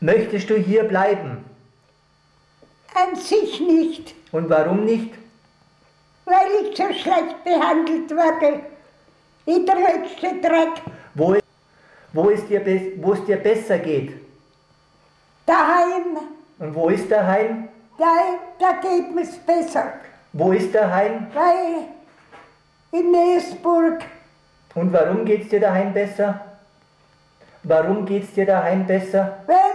Möchtest du hier bleiben? An sich nicht, Und warum nicht? weil ich so schlecht behandelt wurde. Wie der letzte Dreck. Wo, wo, es dir, wo es dir besser geht? Daheim, Und wo ist daheim? da, da geht mir's besser. Wo ist daheim? Weil in Meersburg, Und warum geht's dir daheim besser? Warum geht's dir daheim besser? weil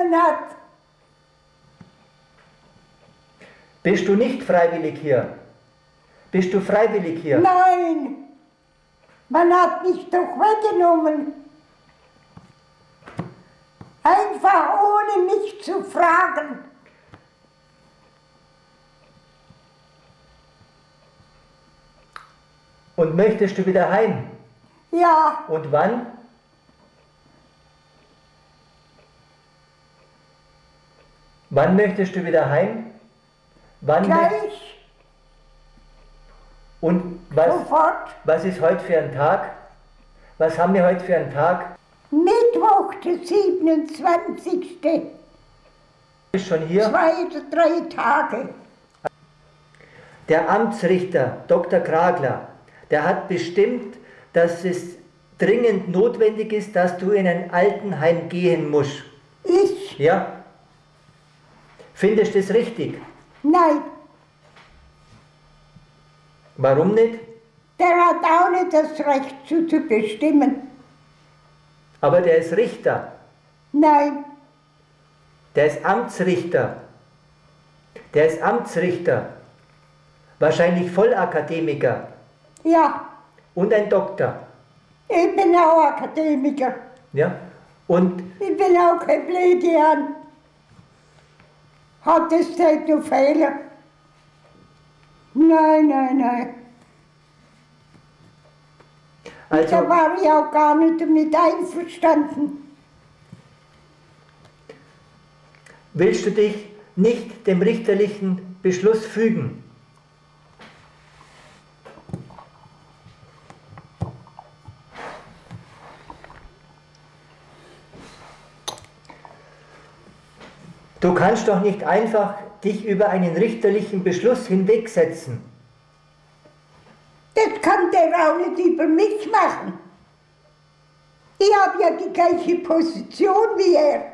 weggenommen hat. Bist du nicht freiwillig hier? Bist du freiwillig hier? Nein, man hat mich doch weggenommen. Einfach ohne mich zu fragen. Und möchtest du wieder heim? Ja, Und wann? Wann möchtest du wieder heim? Wann gleich, Und was, sofort. was ist heute für ein Tag? Was haben wir heute für einen Tag? Mittwoch, der 27. Ist schon hier? Zwei oder drei Tage. Der Amtsrichter Dr. Kragler, der hat bestimmt, dass es dringend notwendig ist, dass du in ein Altenheim gehen musst. Ich? Ja? Findest du das richtig? Nein, Warum nicht? der hat auch nicht das Recht zu, zu bestimmen. Aber der ist Richter, Nein, der ist Amtsrichter. Der ist Amtsrichter. Wahrscheinlich Vollakademiker ja, und ein Doktor. ich bin auch Akademiker. Ja? Und Ich bin auch kein Plädian. Hat es nicht nur Fehler? Nein, nein, nein. also, Da war ich auch gar nicht damit einverstanden. willst du dich nicht dem richterlichen Beschluss fügen? Du kannst doch nicht einfach dich über einen richterlichen Beschluss hinwegsetzen. Das kann der auch nicht über mich machen. Ich habe ja die gleiche Position wie er.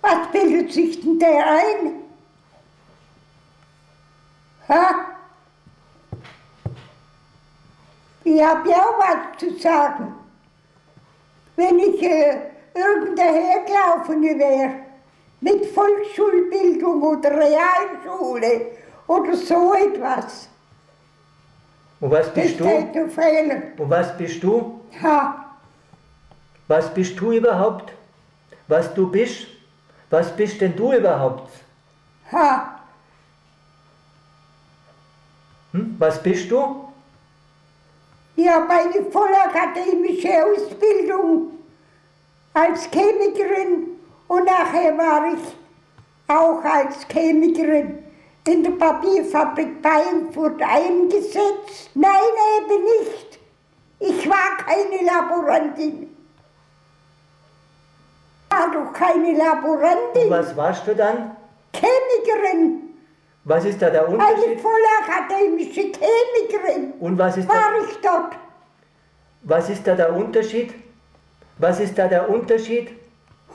Was bildet sich denn der ein? Ha? Ich habe ja auch was zu sagen. Wenn ich äh, irgendein gelaufen wäre, mit Volksschulbildung oder Realschule oder so etwas, Und was das bist du? steht nur Fehler. Und was bist du? Ha, Was bist du überhaupt? Was du bist? Was bist denn du überhaupt? ha, Hm? Was bist du? ich habe eine vollakademische Ausbildung als Chemikerin und nachher war ich auch als Chemikerin in der Papierfabrik Bayernfurt eingesetzt. Nein, eben nicht. Ich war keine Laborantin. War doch keine Und Laborantin. was warst du dann? Chemikerin. Was ist da der Eine Unterschied? vollakademische Chemikerin Und was ist, da, war ich dort. was ist da der Unterschied? Was ist da der Unterschied?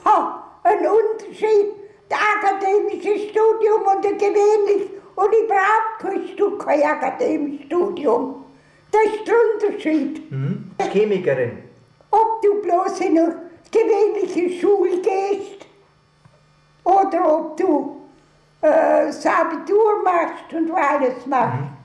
Ha, ein Unterschied. Das akademische Studium und ein gewöhnlich und überhaupt kannst du kein akademisches Studium. Das ist der Unterschied. Hm? Chemikerin. Ob du bloß in eine gewöhnliche Schule gehst oder ob du äh, das Abitur machst und alles machst.